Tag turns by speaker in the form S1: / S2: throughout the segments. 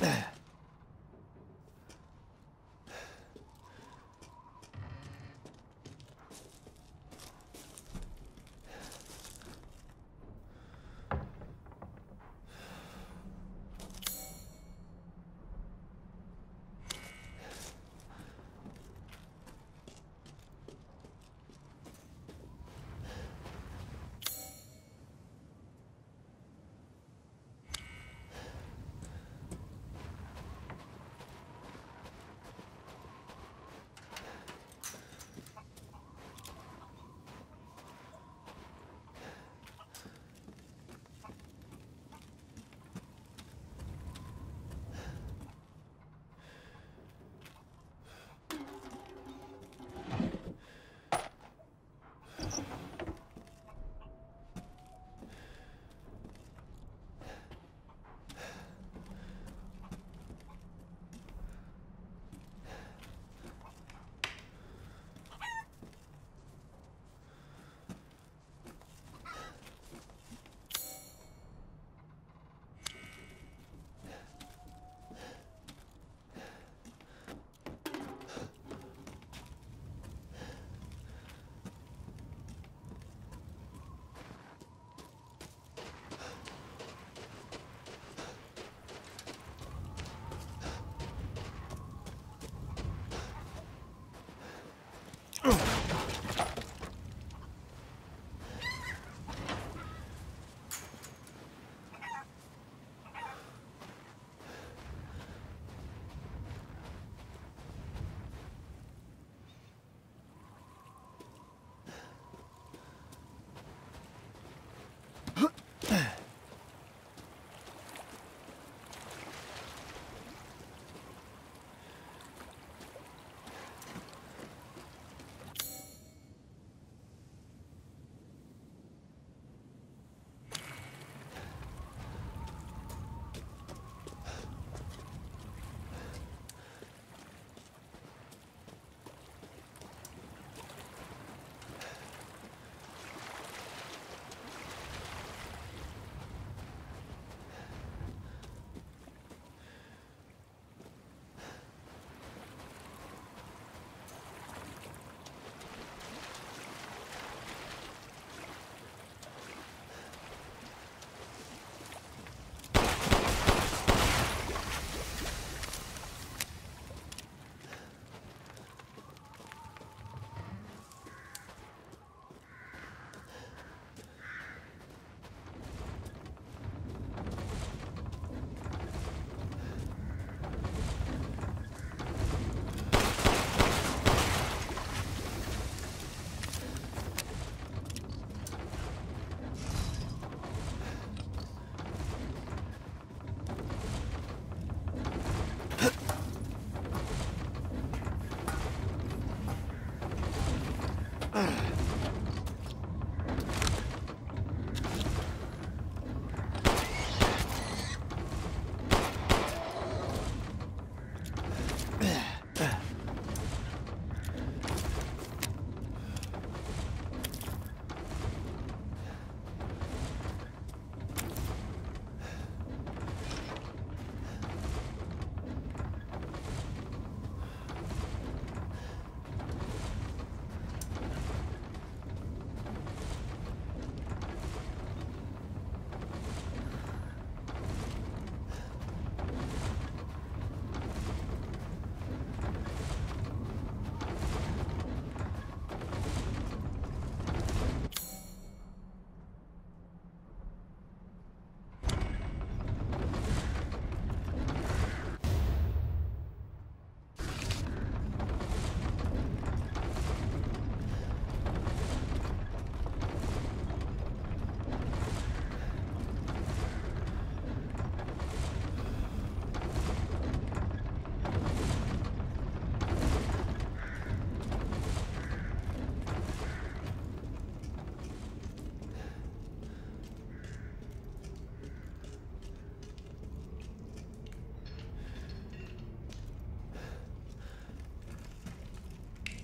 S1: Yeah.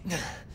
S1: Miranda,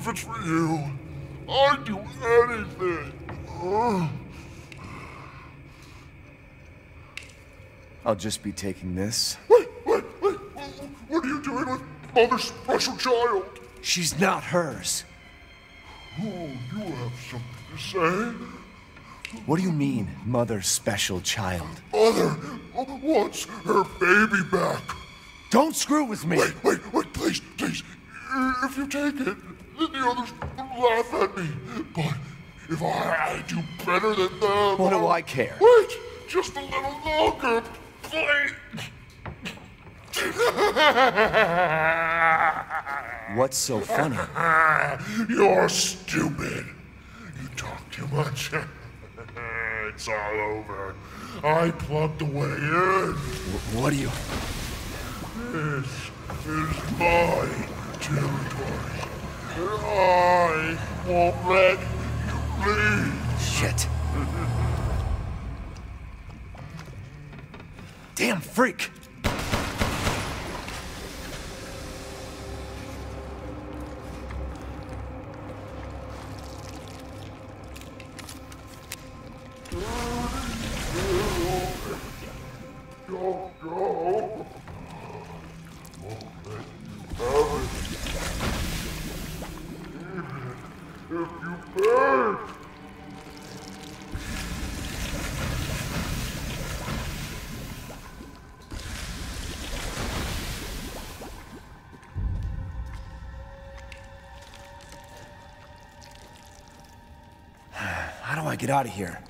S1: if it's for you, I'd do anything.
S2: I'll just be taking this.
S1: wait, wait, wait. What are you doing with Mother's special child?
S2: She's not hers.
S1: Oh, you have something to say?
S2: What do you mean, mother's special child?
S1: Mother wants her baby back.
S2: Don't screw with me!
S1: Wait, wait, wait, please, please. If you take it, then the others will laugh at me. But if I do better than them...
S2: What do I care?
S1: Wait, just a little longer, please.
S2: What's so funny?
S1: You're stupid. You talk too much. it's all over. I plugged the way in.
S2: What do you...
S1: This is my territory. I won't let you leave.
S2: Shit. Damn freak! Get out of here?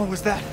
S2: What was that?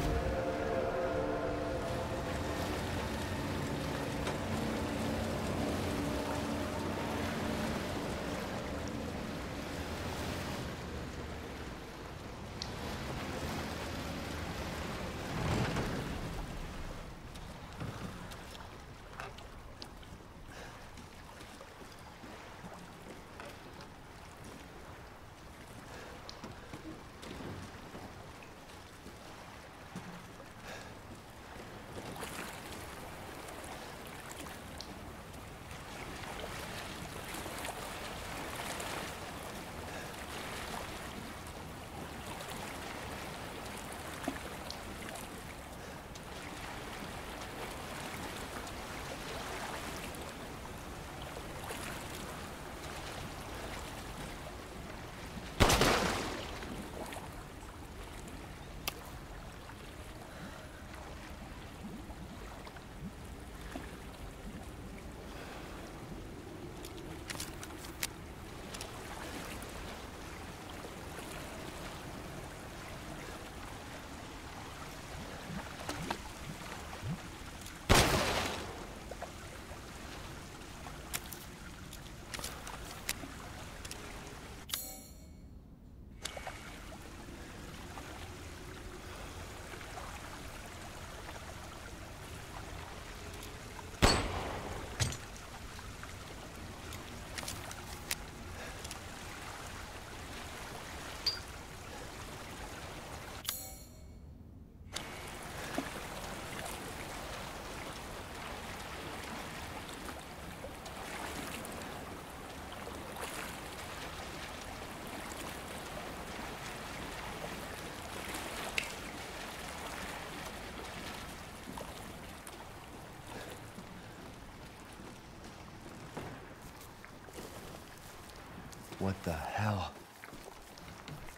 S2: What the hell?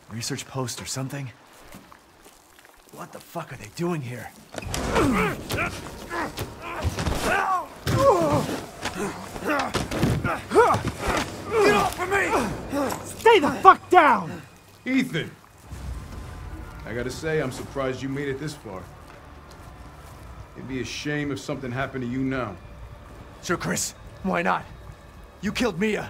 S2: Research post or something? What the fuck are they doing here?
S3: Get off of me! Stay the fuck down!
S4: Ethan! I gotta say, I'm surprised you made it this far. It'd be a shame if something happened to you now.
S2: Sure, Chris. Why not? You killed Mia.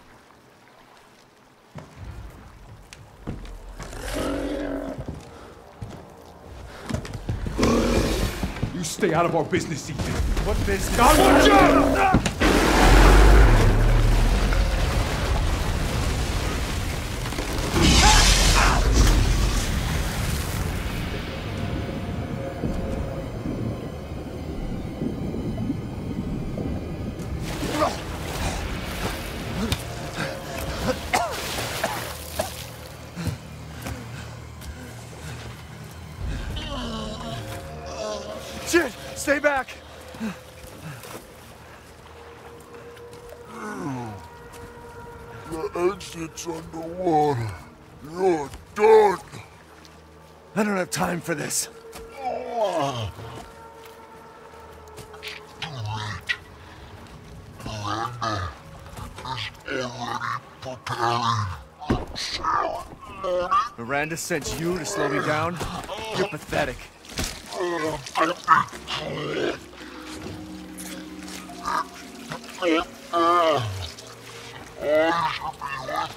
S4: Stay out of our business, Ethan.
S2: What business?
S4: watch out!
S1: The underwater. You're done.
S2: I don't have time for this. Miranda sent you to slow me down? You're pathetic.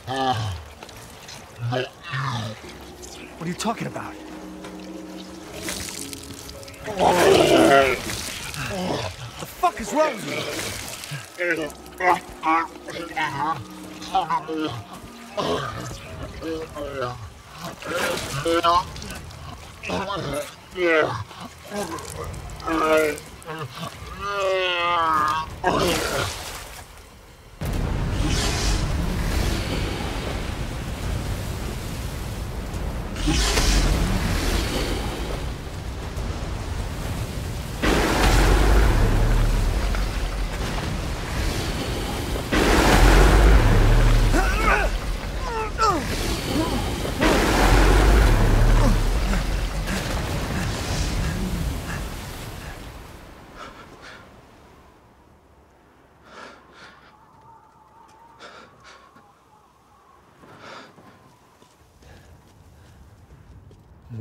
S2: What are you talking about? What the fuck is wrong with you?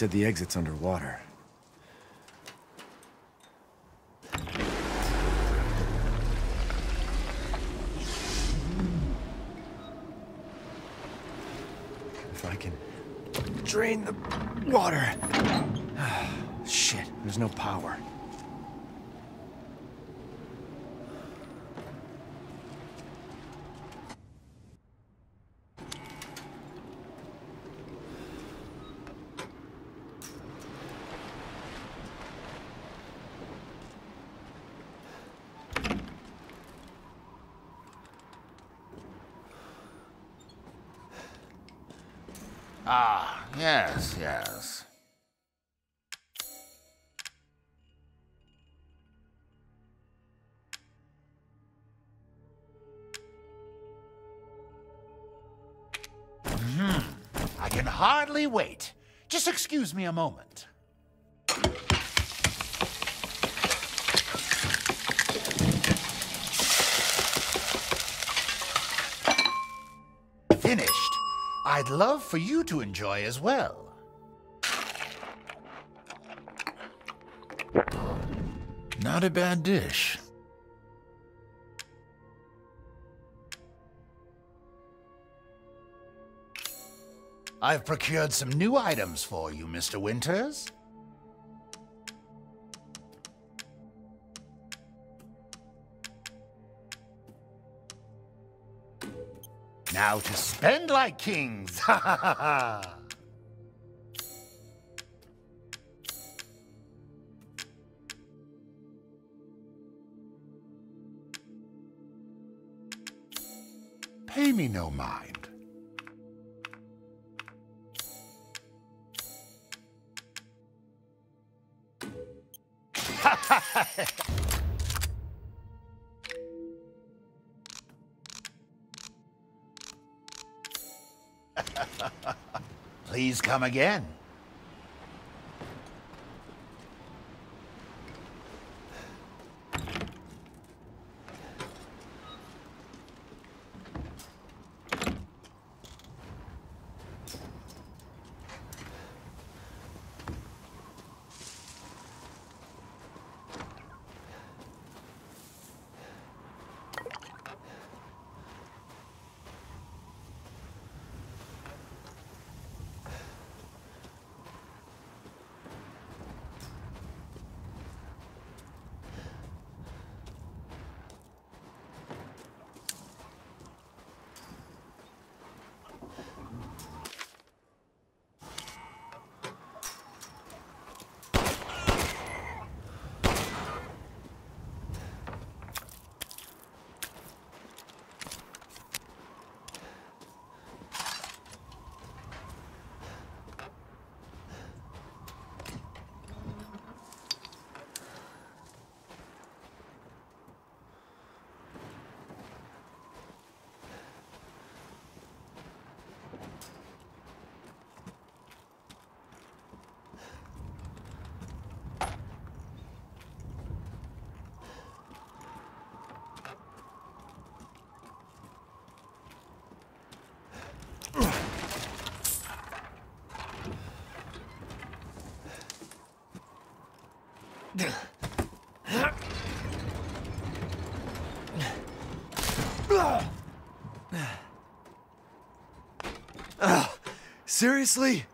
S2: Said the exit's underwater. If I can drain the water. Shit, there's no power.
S5: Me a moment. Finished. I'd love for you to enjoy as well. Not a bad dish. I've procured some new items for you, Mr. Winters. Now to spend like kings. Ha ha ha ha. Pay me no mind. Please come again.
S2: Seriously?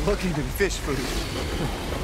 S1: Not looking to be fish food.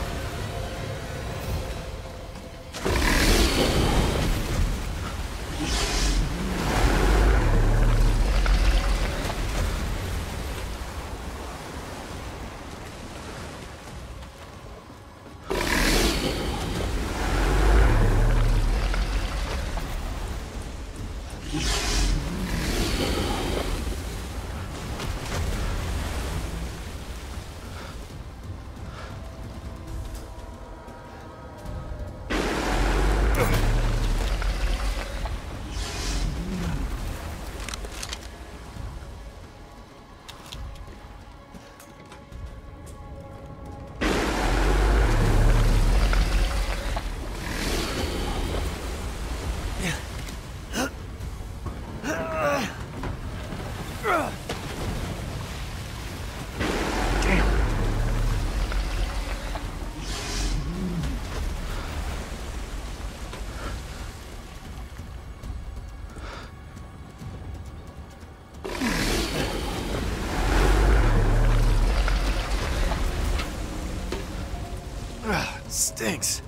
S1: Ah,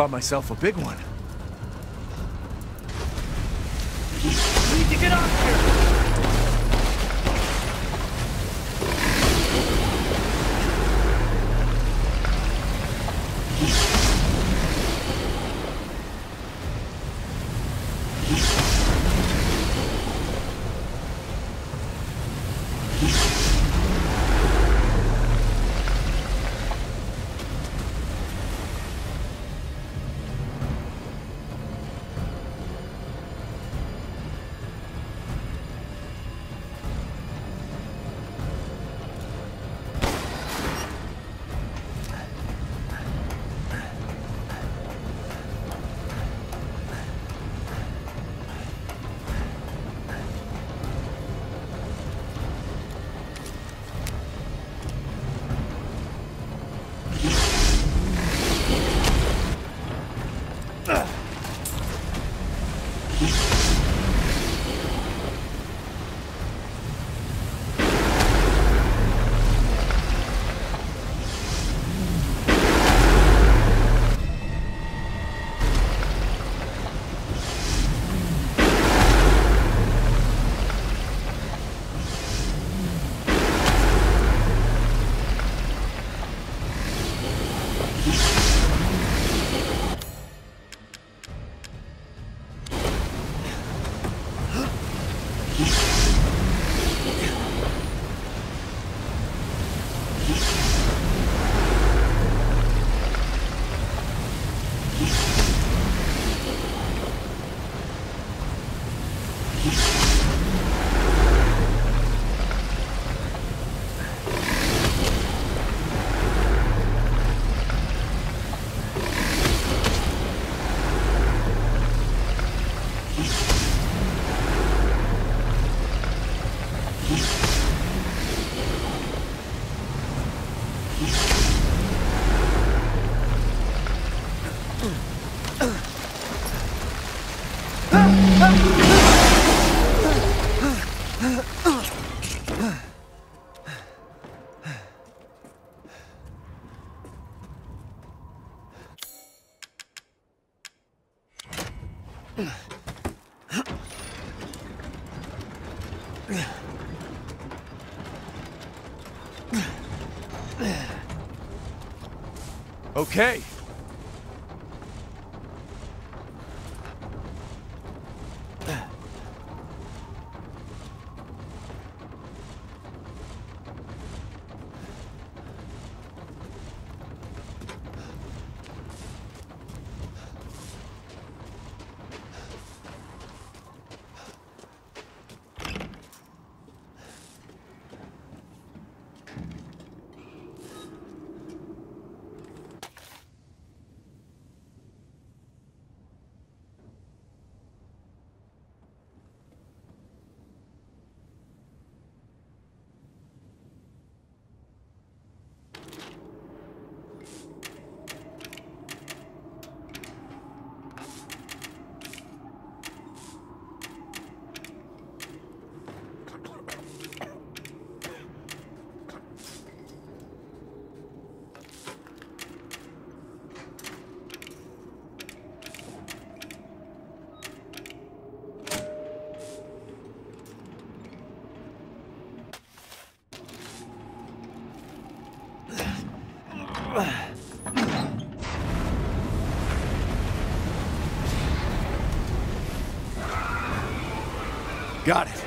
S1: Caught myself a big one.
S2: Okay. Got it.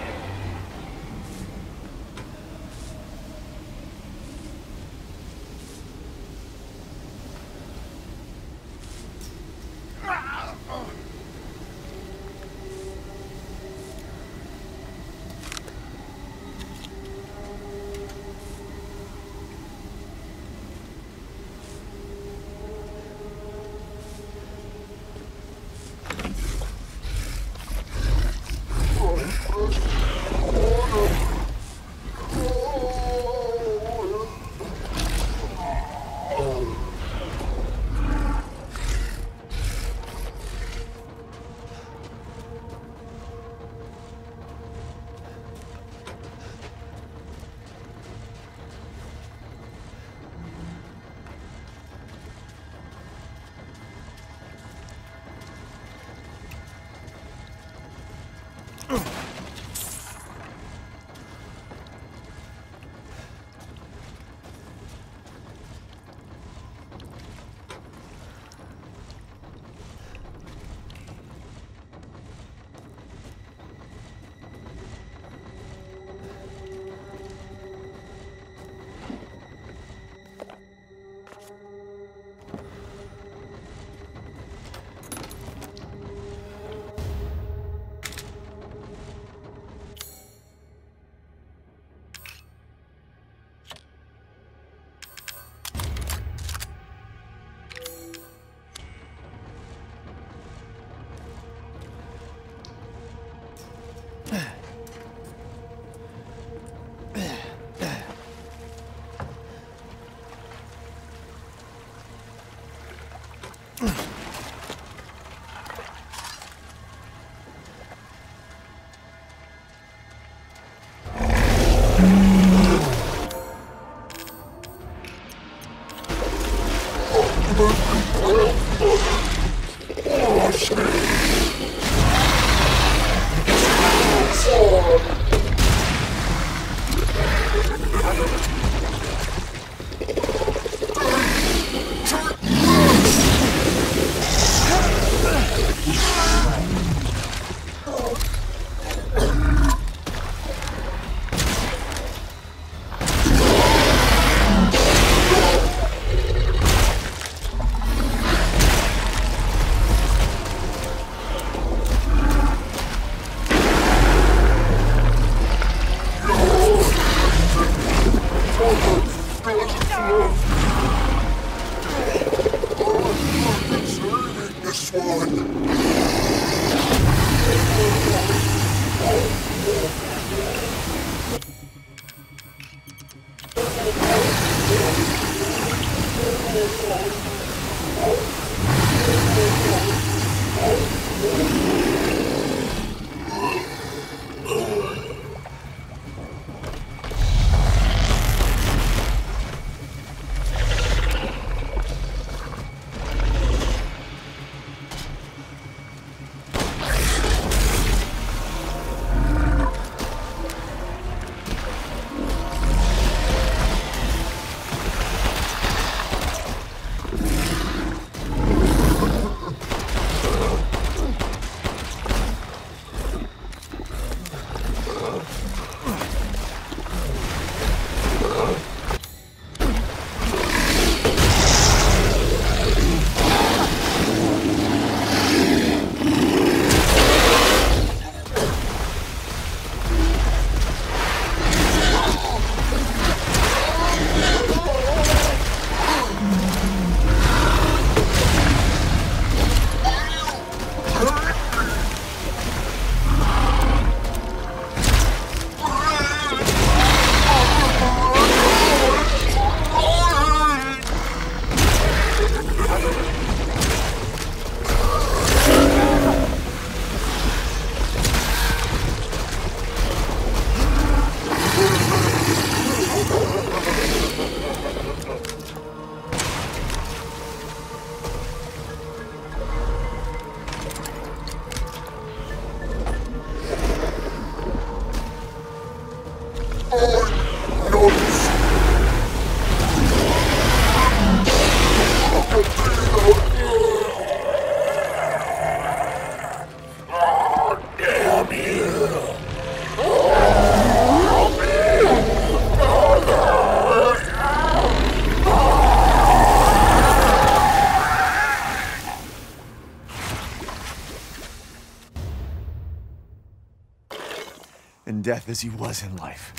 S2: Death as he was in life.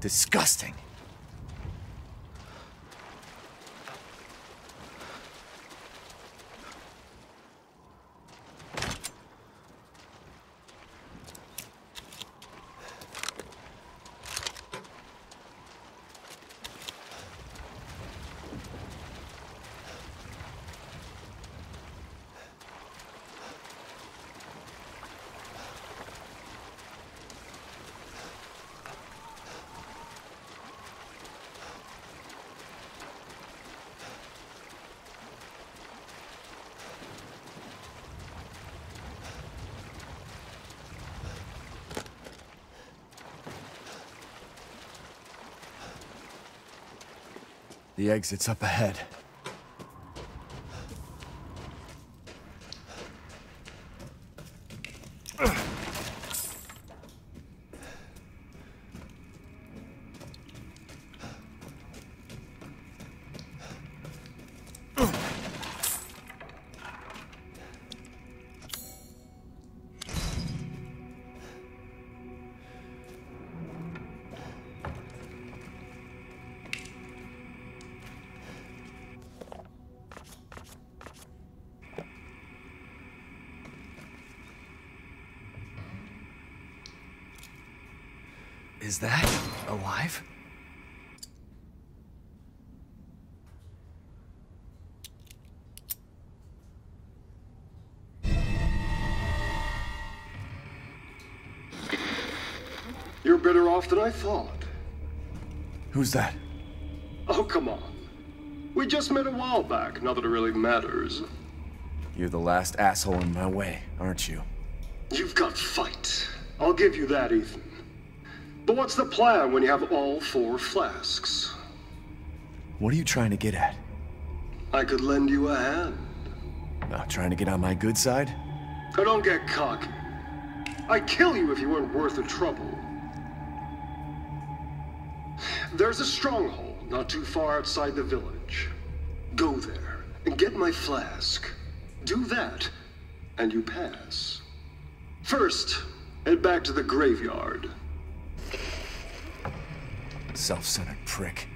S2: Disgusting. The exit's up ahead. Is that alive?
S6: You're better off than I thought.
S2: Who's that?
S6: Oh, come on. We just met a while back, not that it really matters.
S2: You're the last asshole in my way, aren't you?
S6: You've got fight. I'll give you that, Ethan. But what's the plan when you have all four flasks?
S2: What are you trying to get at?
S6: I could lend you a hand.
S2: Not trying to get on my good side?
S6: Now don't get cocky. I'd kill you if you weren't worth the trouble. There's a stronghold not too far outside the village. Go there and get my flask. Do that, and you pass. First, head back to the graveyard.
S2: Self-centered prick.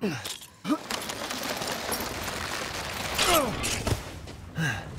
S2: Ugh.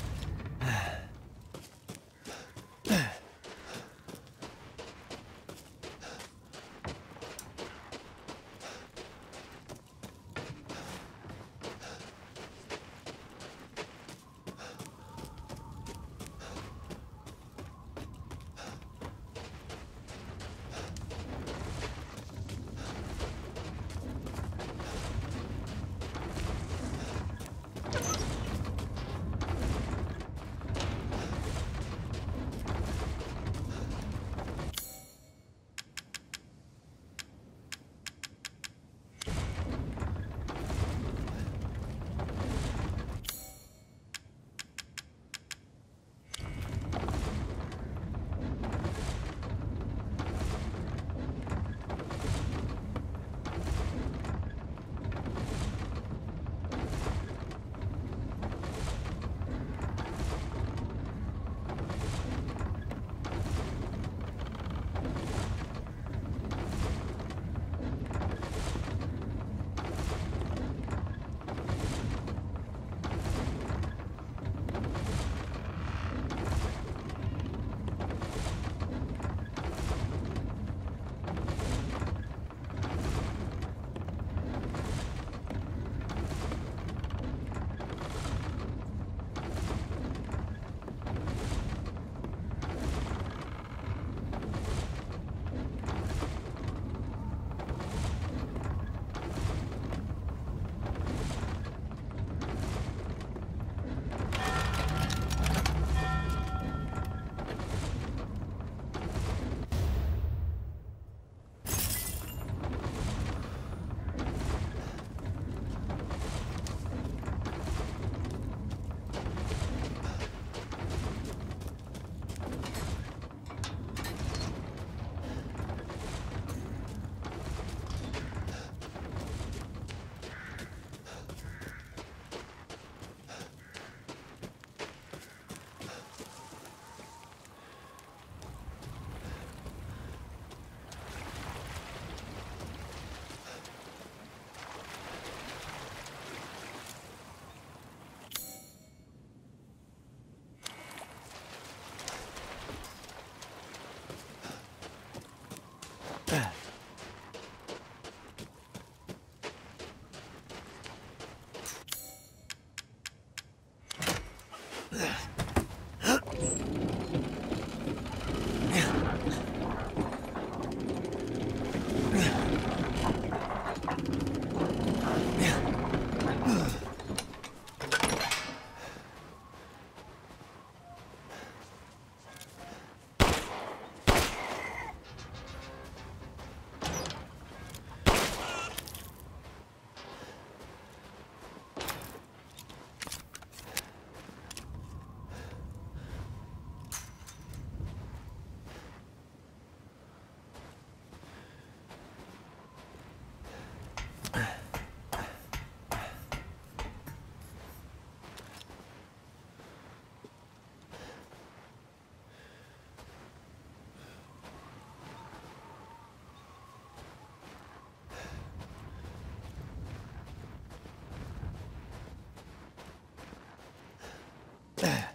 S2: Ah.